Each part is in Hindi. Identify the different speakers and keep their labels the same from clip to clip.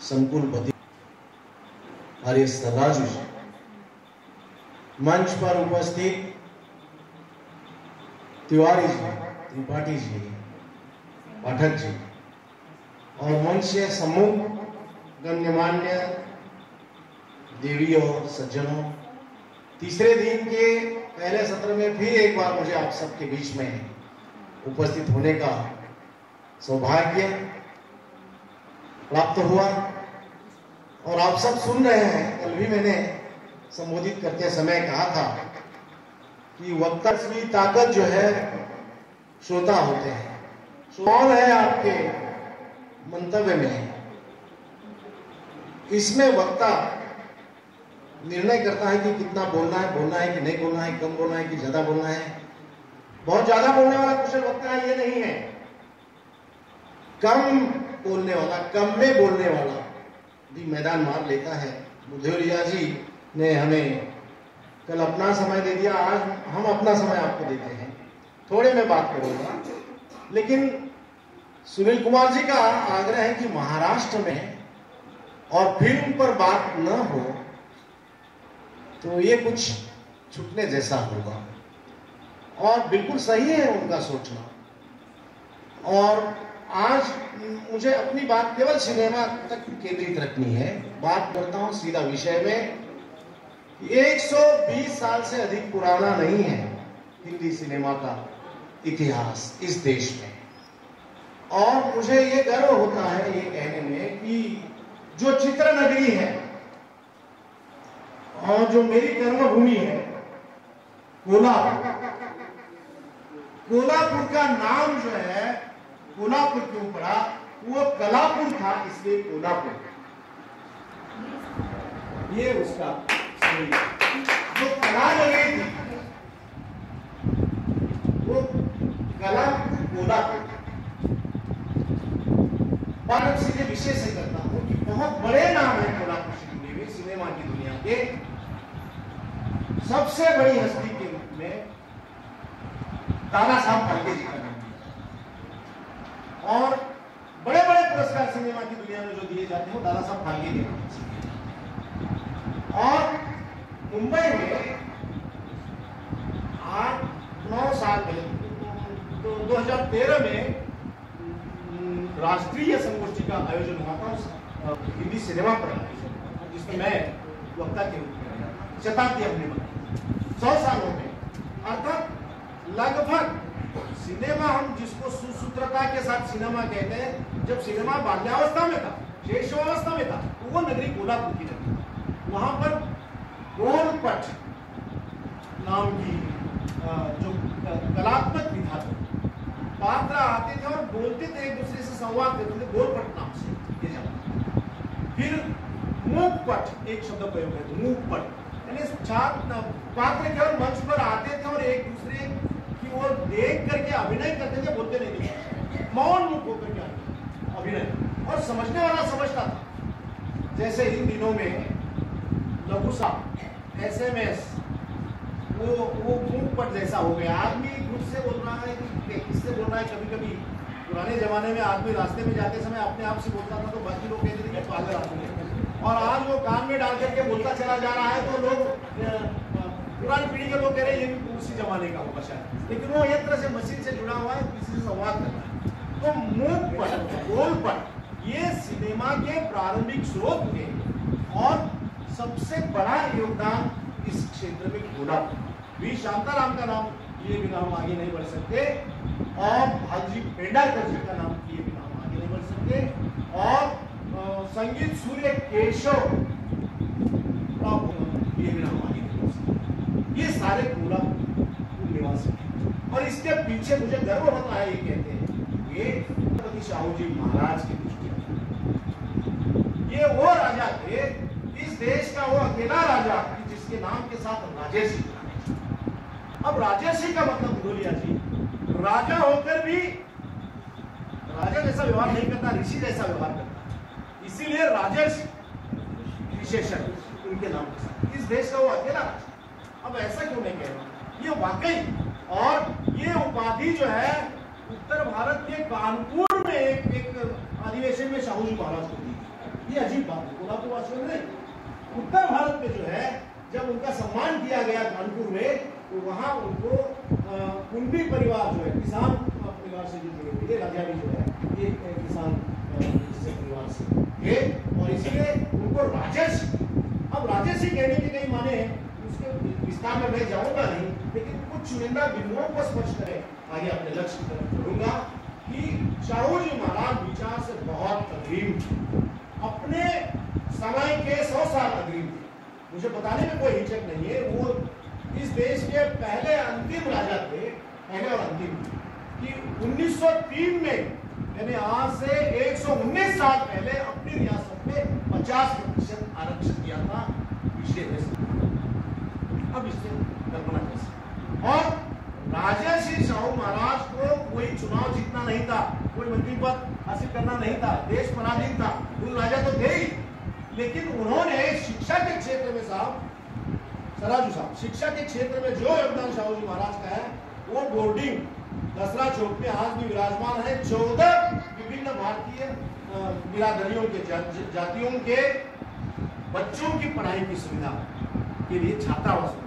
Speaker 1: संकुलपति आर्य सराजू जी मंच पर उपस्थित तिवारी जी, त्रिपाठी जी, पाठक जी, और मंच से समूह, गण्यमान्य देवियों सज्जनों, तीसरे दिन के पहले सत्र में फिर एक बार मुझे आप सबके बीच में उपस्थित होने का सौभाग्य प्राप्त हुआ। और आप सब सुन रहे हैं, कल भी मैंने संबोधित करते समय कहा था कि वक्ता की ताकत जो है, श्रोता होते हैं। कौन है आपके मंतव्य में। इसमें वक्ता निर्णय करता है कि कितना बोलना है बोलना है कि नहीं बोलना है, कम बोलना है कि ज़्यादा बोलना है। बहुत ज़्यादा बोलने वाला कुशल वक्ता है ये नहीं है। कम बोलने वाला कम में बोलने वाला। भी मैदान मार लेता है। बुद्धेरिया जी ने हमें कल अपना समय दे दिया, आज हम अपना समय आपको देते हैं। थोड़े में बात करूँगा। लेकिन सुनील कुमार जी का आग्रह है कि महाराष्ट्र में और फ़िल्म पर बात न हो तो ये कुछ छुटने जैसा होगा। और बिल्कुल सही है उनका सोचना। और आज मुझे अपनी बात केवल सिनेमा तक केंद्रित रखनी है। बात करता हूँ सीधा विषय में 120 साल से अधिक पुराना नहीं है हिंदी सिनेमा का इतिहास इस देश में। और मुझे ये गर्व होता है ये कहने में कि जो चित्र नगरी है और जो मेरी कर्मभूमि है कोल्हापुर कोल्हापुर का नाम जो है कोल्हापुर क्यों पड़ा वो कलापुर था, इसलिए कोल्हापुर। ये उसका जो कला लगे वो कला कोल्हापुर और सीधे विषय से करता हूँ कि बहुत बड़े नाम है कोल्हापुर सिटी में, सिनेमा की दुनिया के। सबसे बड़ी हस्ती के रूप में दादा साहब फाल्के जी का और बड़े बड़े पुरस्कार सिनेमा की दुनिया में जो दिए जाते हैं दादा साहब फाल्के के नाम से और मुंबई में आठ, नौ साल पहले तो 2013 में राष्ट्रीय संगोष्ठी का आयोजन हुआ था हिंदी सिनेमा पर जिसमें मैं वक्ता के रूप में शताब्दी हमने बनाई सौ सालों में, अर्थात लगभग सिनेमा हम जिसको सुसूत्रता के साथ सिनेमा कहते हैं, जब सिनेमा बाल्यावस्था में था, शेषावस्था में था तो वो नगरी कोल्हापुर की नगरी वहाँ पर गोलपट नाम की जो कलात्मक विधा था, पात्र आते थे और बोलते थे एक दूसरे से संवाद करते थे गोलपट नाम से, ये जाना फिर मूकपट, एक शब्द प्रयोग करते मूकपट। यानी छात्र पात्र केवल मंच पर आते थे और एक दूसरे की देख करके, अभिनय करते थे बोलते नहीं थे। मौन मुख होकर के अभिनय। और समझने वाला समझता था। जैसे इन दिनों में लघु सा एस एम एस वो वो मुँह पर जैसा हो गया। आदमी खुद से बोल रहा है कि किससे बोल रहा है? कभी कभी पुराने जमाने में आदमी रास्ते में जाते समय अपने आप से बोलता था तो बाकी लोग कहते थे कि पागल आदमी और आज वो कान में डाल करके बोलता चला जा रहा है तो लोग पुरानी पीढ़ी के लोग कह रहे हैं, ये भी उसी जमाने का होगा शायद। लेकिन वो तरह से मशीन से जुड़ा हुआ है, किसी से संवाद कर रहा है। तो मुँह पर गोल पर, ये सिनेमा के प्रारंभिक स्रोत थे और सबसे बड़ा योगदान इस क्षेत्र में घोड़ा वी. शांताराम का नाम किए बिना हम आगे नहीं बढ़ सकते और भाजी पेंडारकर जी का नाम किए बिना हम आगे नहीं बढ़ सकते और संगीत सूर्य केशव किए बिना हम आगे नहीं बढ़ सकते ये सारे पूरा निवासी और इसके पीछे मुझे गर्व होता है, ये कहते हैं, ये छत्रपति शाहू जी महाराज की दृष्टि ये वो राजा थे, इस देश का वो अकेला राजा जिसके नाम के साथ राजेश अब राजेशी का मतलब भूलिया जी, राजा होकर भी राजा जैसा व्यवहार नहीं करता, ऋषि जैसा व्यवहार करता। इसीलिए राजेश विशेषण, उनके नाम के साथ। इस देश का वो अकेला राजा अब ऐसा क्यों नहीं कह ये वाकई। और ये उपाधि जो है, उत्तर भारत के कानपुर में एक एक अधिवेशन में शाहू जी महाराज को दी ये अजीब बात है कोल्हापुर वासियों ने उत्तर भारत में जो है, जब उनका सम्मान किया गया कानपुर में तो वहाँ उनको कुंडी परिवार जो है, किसान परिवार से जुड़े हुए थे राजा भी जो है ये किसान परिवार से थे। और इसीलिए उनको राजेश अब राजेश ही कहने के कई माने हैं। विस्तार में मैं जाऊँगा नहीं, लेकिन कुछ चुनिंदा बिंदुओं को स्पष्ट करें। आगे अपने लक्ष्य की तरफ़ बढ़ूँगा कि शाहू जी महाराज विचार से बहुत अग्रिम अपने समय के सौ साल अग्रिम थे। मुझे बताने में कोई हिचक नहीं है, वो इस देश के पहले अंतिम राजा थे, पहले और अंतिम, कि 1903 में मैंने आज से 119 साल पहले अपनी रियासत में 50 प्रतिशत आरक्षण दिया था। पिछले अब कल्पना कैसे और राजा श्री शाहू महाराज को कोई चुनाव जीतना नहीं था, कोई मंत्री पद हासिल करना नहीं था, देश पराधीन था कोई राजा तो थे ही। लेकिन उन्होंने शिक्षा के क्षेत्र में साहब, सराजू साहब, शिक्षा के क्षेत्र में जो योगदान शाहू जी महाराज का है, वो बोर्डिंग, दसरा चौक में आज भी विराजमान है। चौदह विभिन्न भारतीय बिरादरियों के जातियों के बच्चों की पढ़ाई की सुविधा के लिए छात्रावास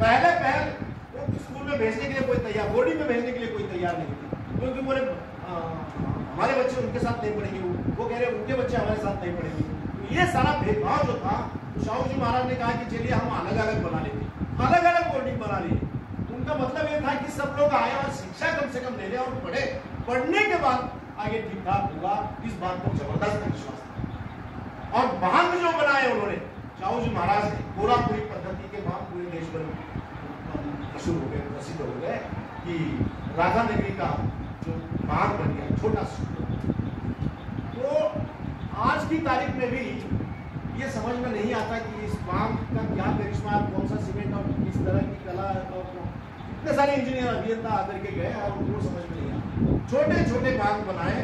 Speaker 1: पहले पहल, वो स्कूल में भेजने के लिए कोई तैयार, बोर्डिंग में भेजने के लिए कोई तैयार नहीं थी क्योंकि बोले हमारे बच्चे उनके साथ नहीं पढ़ेंगे, वो कह रहे उनके बच्चे हमारे साथ नहीं पढ़ेंगे। तो ये सारा भेदभाव जो था तो शाहू जी महाराज ने कहा कि चलिए हम अलग अलग बना लेते अलग अलग बोर्डिंग बना लिए। उनका मतलब ये था कि सब लोग आए और शिक्षा कम से कम ले लें और पढ़े। पढ़ने के बाद आगे ठीक ठाक होगा इस बात पर ज़बरदस्त विश्वास और बाँध जो बनाए उन्होंने शाहू जी महाराज ने पद्धति के बाद पूरे देश भर मशहूर हो गए, प्रसिद्ध हो गए कि राधा नगरी का जो बाग बन गया, छोटा तो आज की तारीख में भी ये समझ में नहीं आता कि इस बाग का क्या करिश्मा कौन सा सीमेंट और किस तरह की कला और इतने सारे इंजीनियर अभियंता आकर के गए और उनको समझ में नहीं आया छोटे छोटे बाग बनाए,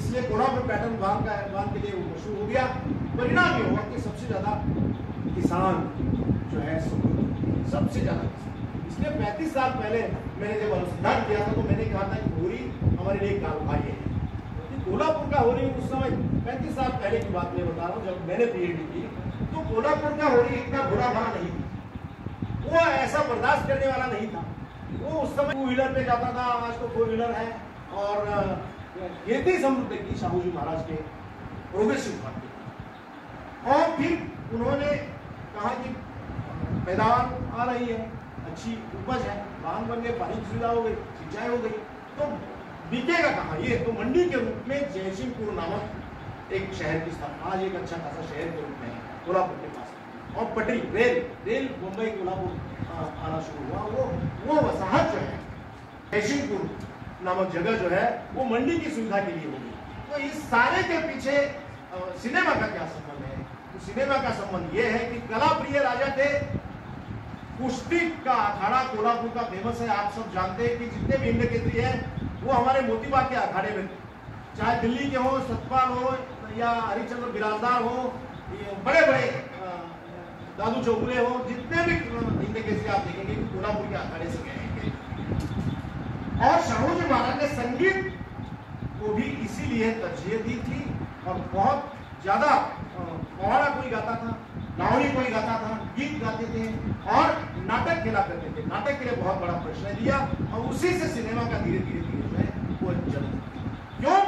Speaker 1: इसलिए कोड़ापुर पैटर्न बाग का बाग के लिए वो मशहूर हो गया। परिणाम ये हुआ कि सबसे ज़्यादा किसान जो है, सबसे ज़्यादा इसलिए पैंतीस साल पहले मैंने जब अनुसंधान किया था तो मैंने कहा था कि होरी हमारे लिए कारोबारी है। कोल्हापुर का होरी उस समय पैंतीस साल पहले की बात मैं बता रहा हूँ, जब मैंने पीएचडी की तो कोल्हापुर का होरी इतना बुरा भरा नहीं था। वो ऐसा बर्दाश्त करने वाला नहीं था। वो उस समय टू व्हीलर पे जाता था, आज तो फोर व्हीलर है, और खेती समृद्ध की शाहू जी महाराज के प्रोग्रेसिव पार्टी और फिर उन्होंने कहा कि पैदावार आ रही है, अच्छी उपज है, बाँध बन गए, पानी की सुविधा हो गई, सिंचाई हो गई। तो बिकेगा कहाँ? ये तो मंडी के रूप में जयसिंहपुर नामक एक शहर की स्थापना, आज एक अच्छा खासा शहर के रूप में है, कोल्हापुर के पास। और पटरी, रेल रेल मुंबई, कोल्हापुर आना शुरू हुआ। वो वो वसाहत जो है, जयसिंहपुर नामक जगह जो है, वो मंडी की सुविधा के लिए होगी। तो इस सारे के पीछे सिनेमा का क्या संबंध है? तो सिनेमा का संबंध ये है कि कला प्रिय राजा थे। कुश्ती का अखाड़ा कोल्हापुर का फ़ेमस है। आप सब जानते हैं कि जितने भी इंद्र केंद्रीय है, वो हमारे मोतीबाग के अखाड़े में चाहे दिल्ली के हो, सतपाल हो, या हरिचंद्र बिराजदार हो बड़े बड़े दादू चौगुले हो, जितने भी इंद्र केसरी आप देखेंगे कि कोल्हापुर के अखाड़े से गए और शाहू महाराज ने संगीत को भी इसीलिए तरजीह दी थी और बहुत ज़्यादा पौड़ा कोई गाता था लावणी कोई गाता था, गीत गाते थे और नाटक खेला करते थे। नाटक के लिए बहुत बड़ा प्रश्न दिया और उसी से सिनेमा का धीरे धीरे धीरे जो है वो जन्म क्यों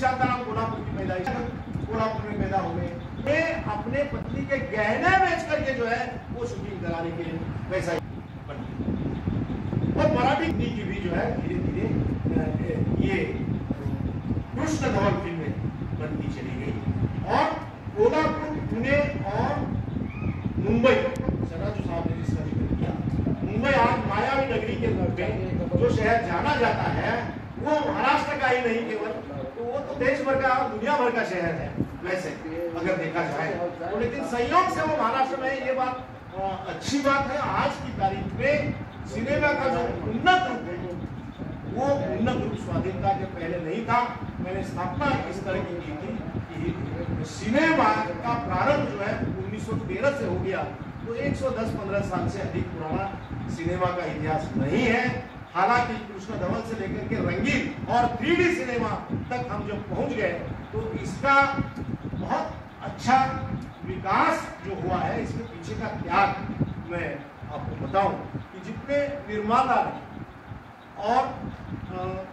Speaker 1: शांताराम कोल्हापुर की पैदाइश कोल्हापुर में पैदा हो गए। वे अपने पत्नी के गहने बेच करके जो है, वो शूटिंग कराने के लिए पैसा और मराठी की भी जो है धीरे धीरे ये कृष्ण धवल फ़िल्में बनती चली गई और कोल्हापुर, पुणे और मुंबई। साहब ने जिसका ज़िक्र किया मुंबई आज मायावी नगरी के पे जो शहर जाना जाता है, वो महाराष्ट्र का ही नहीं केवल। तो वो तो देश भर का और दुनिया भर का शहर है, वैसे, अगर देखा जाए। तो लेकिन संयोग से वो महाराष्ट्र में ये बात अच्छी बात है। आज की तारीख में सिनेमा का जो उन्नत रूप है, वो उन्नत रूप, स्वाधीनता के पहले नहीं था। मैंने स्थापना इस तरह की की थी। सिनेमा का प्रारंभ जो है 1913 से हो गया तो 110-15 साल से अधिक पुराना सिनेमा का इतिहास नहीं है। हालाँकि कृष्ण धवल से लेकर के रंगीन और थ्री सिनेमा तक हम जब पहुँच गए तो इसका बहुत अच्छा विकास जो हुआ है, इसके पीछे का त्याग मैं आपको बताऊँ कि जितने निर्माता और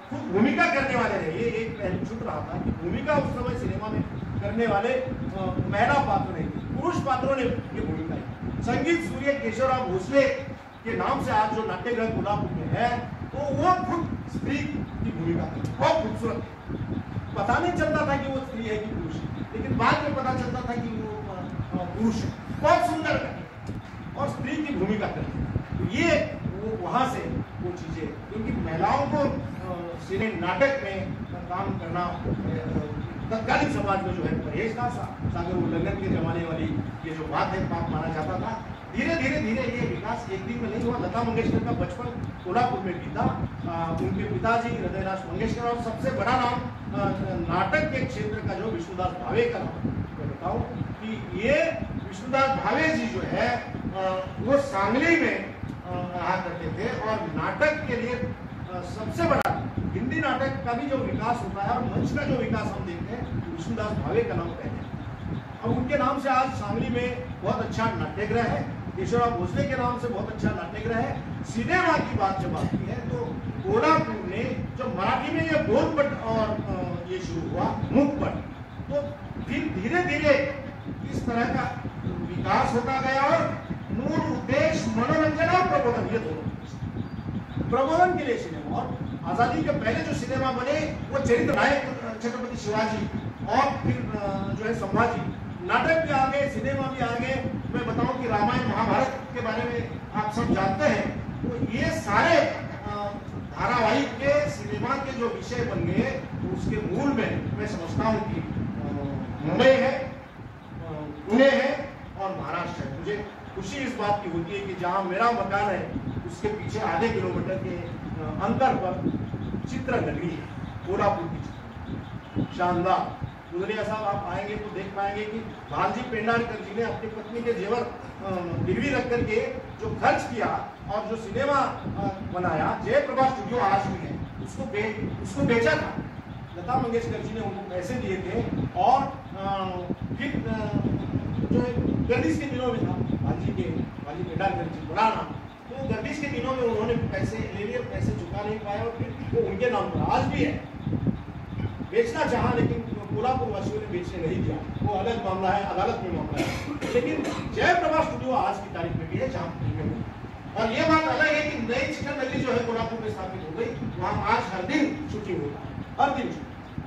Speaker 1: खुद भूमिका करने वाले हैं, ये एक पहलू छूट रहा था कि भूमिका उस समय सिनेमा में करने वाले महिला पात्र नहीं पुरुष पात्रों ने ये भूमिका संगीत सूर्य केशवराव भोसले के नाम से आज जो नाट्यगृह कोल्हापुर में है तो वो खुद स्त्री की भूमिका बहुत खूबसूरत। पता नहीं चलता था कि वो स्त्री है कि पुरुष लेकिन बाद में पता चलता था कि वो पुरुष है। बहुत सुंदर और स्त्री की भूमिका करते तो ये वो वहाँ से वो चीज़ें, क्योंकि महिलाओं को सिने नाटक में काम करना तत्कालीन समाज में जो है, परहेज था सागर उल्लंघन के जमाने वाली ये जो बात है पाप माना जाता था धीरे धीरे धीरे ये विकास एक दिन में नहीं हुआ। लता मंगेशकर का बचपन कोल्हापुर में बीता। उनके पिताजी हृदयराज मंगेशकर और सबसे बड़ा नाम नाटक के क्षेत्र का जो विष्णुदास भावे का नाम मैं बताऊँ कि ये विष्णुदास भावे जी जो है वो सांगली में रहा करते थे और नाटक के लिए सबसे बड़ा हिंदी नाटक का भी जो विकास होता है और मंच का जो विकास हम देखते हैं विष्णुदास भावे का नाम कहते हैं। अब उनके नाम से आज शामली में बहुत अच्छा नाट्यगृह है। केशवराव भोसले के नाम से बहुत अच्छा नाट्यगृह है। सिनेमा की बात जब आती है तो कोल्हापुर ने जो मराठी में ये बोधपट और ये शुरू हुआ, मुखपट तो फिर धीरे धीरे इस तरह का विकास होता गया और मूल उद्देश्य, मनोरंजन और प्रबोधन, ये दोनों। प्रबोधन के लिए सिनेमा और आज़ादी के पहले जो सिनेमा बने, वो चरित्र नायक, छत्रपति शिवाजी और फिर जो है संभाजी नाटक भी आ गए सिनेमा भी आ गए मैं बताऊँ कि रामायण महाभारत के बारे में आप सब जानते हैं। तो ये सारे धारावाहिक के, सिनेमा के जो विषय बन गए तो उसके मूल में मैं समझता हूँ कि मुंबई है पुणे है और महाराष्ट्र है। मुझे खुशी इस बात की होती है कि जहाँ मेरा मकान है उसके पीछे आधे किलोमीटर के अंतर पर चित्र नगरी है कोल्हापुर की चित्र शानदार। गुजरिया साहब आप आएँगे तो देख पाएँगे कि भालजी पेंडारकर जी ने अपनी पत्नी के जेवर गिरवी रख करके जो खर्च किया और जो सिनेमा बनाया जयप्रभा स्टूडियो आज भी है। उसको बे, उसको बेचा था। लता मंगेशकर जी ने उनको पैसे दिए थे और फिर जो गर्दिश के दिनों में था। भालजी के भालजी पेंडारकर जी नाम तो गर्दिश के दिनों में उन्होंने पैसे ले लिए, पैसे चुका नहीं पाए और फिर वो उनके नाम पर आज भी है। बेचना चाहा लेकिन कोल्हापुर वासियों ने बेचने नहीं दिया। वो अलग मामला है, अदालत में मामला है। लेकिन जयप्रभा स्टूडियो आज की तारीख में भी है, जहाँ और ये बात अलग है कि नई चिकन नगरी जो है कोल्हापुर में स्थापित हो गई, वहाँ आज हर दिन शूटिंग होता है, हर दिन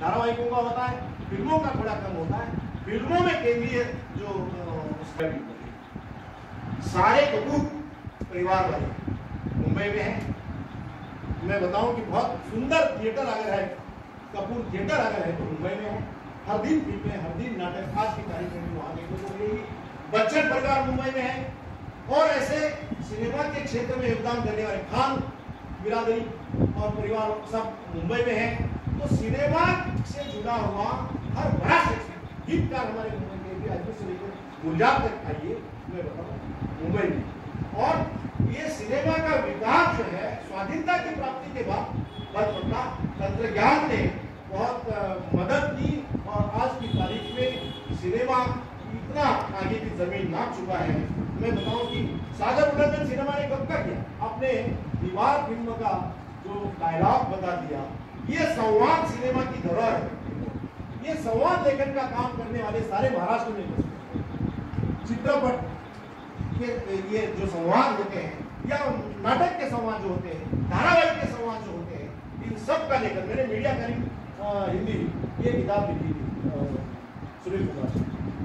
Speaker 1: धारावाहिकों का होता है, फ़िल्मों का थोड़ा कम होता है। फ़िल्मों में केंद्रीय जो सारे कपूर परिवार वाले मुंबई में है। मैं बताऊँ कि बहुत सुंदर थिएटर अगर है, कपूर थिएटर अगर है तो मुंबई में है। हर दिन फ़िल्में, हर दिन नाटक, आज की तारीख में वहाँ देखने को मिलेगी। बच्चन परिवार मुंबई में है। और ऐसे सिनेमा के क्षेत्र में योगदान करने वाले खान बिरादरी और परिवार सब मुंबई में है। तो सिनेमा से जुड़ा हुआ हर बड़ा सेक्शन गीतकार हमारे मुंबई में से लेकर गुजरात तक आइए, मैं बताऊँ, मुंबई में। और ये सिनेमा का विकास जो है, स्वाधीनता की प्राप्ति के बाद पड़ता तंत्र ज्ञान ने बहुत मदद की और आज की तारीख में सिनेमा इतना आगे की ज़मीन नाप चुका है। मैं बताऊँ कि सागर उल्लंघन सिनेमा ने कब का किया? अपने दीवार फ़िल्म का जो डायलॉग बता दिया, ये संवाद सिनेमा की धरोहर है। ये संवाद लेखन का काम करने वाले सारे महाराष्ट्र में चित्रपट के ये जो संवाद होते हैं, या नाटक के संवाद जो होते हैं, धारावाहिक के संवाद जो होते हैं, इन सब का लेकर मैंने मीडिया कालीन हिंदी, ये किताब लिखी थी सुनील कुमार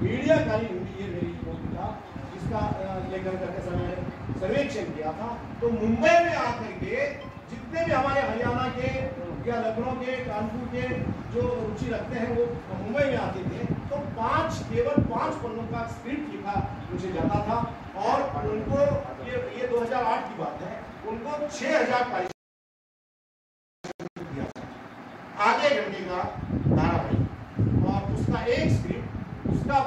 Speaker 1: मीडिया कालीन हिंदी, ये मेरी वो किताब इसका लेखन करते समय सर्वेक्षण किया था। तो मुंबई में आकर के जितने भी हमारे हरियाणा के या लखनऊ के, कानपुर के जो रुचि रखते हैं, वो मुंबई में आते थे तो पाँच, केवल पाँच पन्नों का स्क्रिप्ट लिखा मुझे जाता था। और उनको, ये ये 2008 की बात है, उनको 6000 आधे घंटे का धारावाहिक और उसका एक स्क्रिप्ट उसका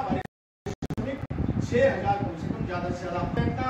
Speaker 1: छह हज़ार कम से कम ज़्यादा से ज़्यादा।